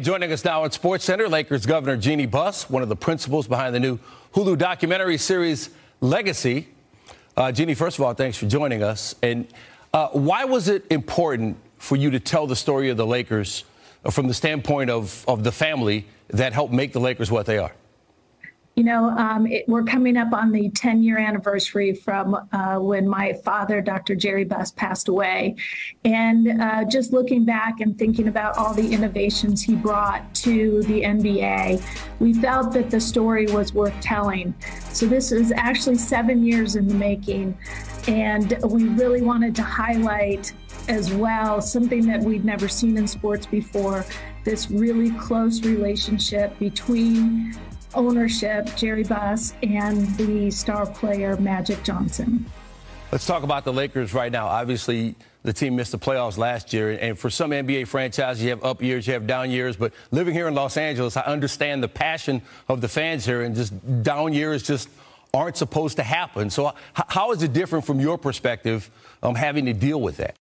Joining us now at Sports Center, Lakers Governor Jeanie Buss, one of the principals behind the new Hulu documentary series Legacy. Uh, Jeanie, first of all, thanks for joining us. And uh, why was it important for you to tell the story of the Lakers from the standpoint of, of the family that helped make the Lakers what they are? You know, um, it, we're coming up on the 10 year anniversary from uh, when my father, Dr. Jerry Buss, passed away. And uh, just looking back and thinking about all the innovations he brought to the NBA, we felt that the story was worth telling. So this is actually seven years in the making. And we really wanted to highlight as well something that we'd never seen in sports before this really close relationship between ownership, Jerry Buss, and the star player, Magic Johnson. Let's talk about the Lakers right now. Obviously, the team missed the playoffs last year, and for some NBA franchises, you have up years, you have down years. But living here in Los Angeles, I understand the passion of the fans here, and just down years just aren't supposed to happen. So, how is it different from your perspective, um, having to deal with that?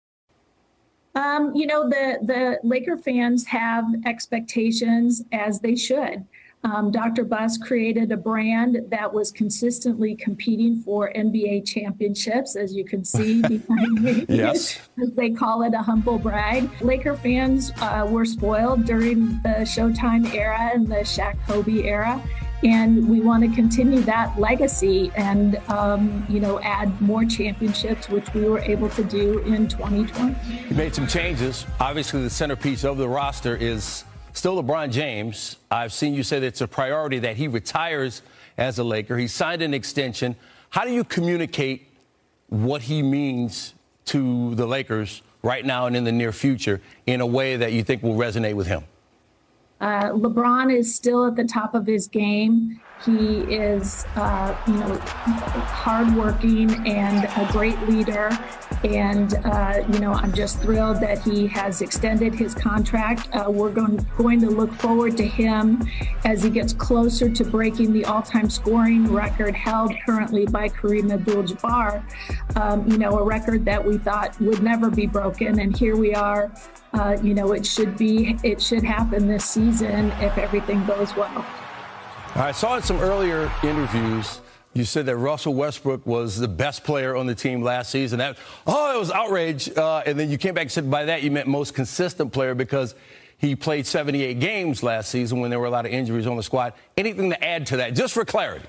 Um, you know, the the Laker fans have expectations, as they should. Um, Dr. Buss created a brand that was consistently competing for NBA championships, as you can see behind me. yes. they call it a humble brag. Laker fans uh, were spoiled during the Showtime era and the Shaq Kobe era. And we want to continue that legacy and, um, you know, add more championships, which we were able to do in 2020. You made some changes. Obviously, the centerpiece of the roster is Still LeBron James, I've seen you say that it's a priority that he retires as a Laker. He signed an extension. How do you communicate what he means to the Lakers right now and in the near future in a way that you think will resonate with him? Uh, LeBron is still at the top of his game. He is, uh, you know, hardworking and a great leader. And, uh, you know, I'm just thrilled that he has extended his contract. Uh, we're going, going to look forward to him as he gets closer to breaking the all time scoring record held currently by Kareem Abdul Jabbar. Um, you know, a record that we thought would never be broken. And here we are. Uh, you know, it should be, it should happen this season if everything goes well. I saw in some earlier interviews you said that Russell Westbrook was the best player on the team last season. That oh, it was outrage. Uh, and then you came back and said by that you meant most consistent player because he played 78 games last season when there were a lot of injuries on the squad. Anything to add to that, just for clarity?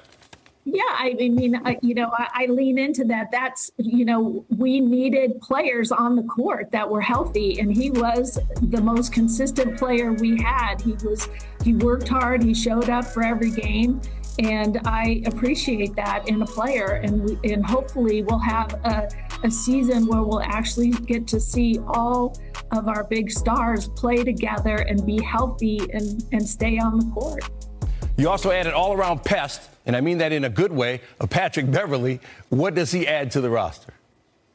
Yeah, I mean, you know, I, I, lean into that. That's, you know, we needed players on the court that were healthy, and he was the most consistent player we had. He was, he worked hard, he showed up for every game, and I appreciate that in a player. And we, and hopefully we'll have a, a season where we'll actually get to see all of our big stars play together and be healthy and, and stay on the court. You also added all around pest, and I mean that in a good way, of Patrick Beverley. What does he add to the roster?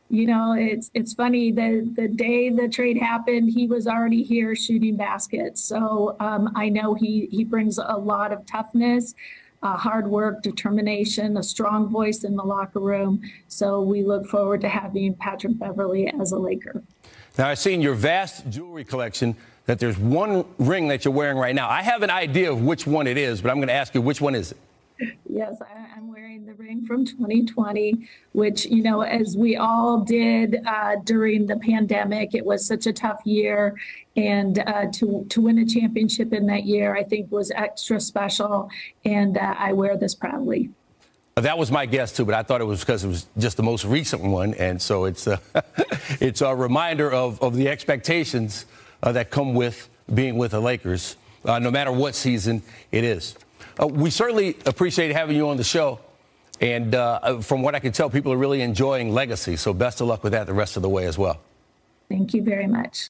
You know, it's it's funny. The the day the trade happened, he was already here shooting baskets. So um, I know he he brings a lot of toughness, uh, hard work, determination, a strong voice in the locker room. So we look forward to having Patrick Beverley as a Laker. Now I've seen your vast jewelry collection that there's one ring that you're wearing right now. I have an idea of which one it is, but I'm going to ask you which one is it? Yes, I, am from 2020, which, you know, as we all did uh, during the pandemic, it was such a tough year. And uh, to, to win a championship in that year, I think was extra special. And uh, I wear this proudly. That was my guess too, but I thought it was because it was just the most recent one, and so it's a, it's a reminder of, of the expectations uh, that come with being with the Lakers, uh, no matter what season it is. Uh, we certainly appreciate having you on the show. And uh, uh, from what I can tell, people are really enjoying Legacy. So best of luck with that the rest of the way as well. Thank you very much.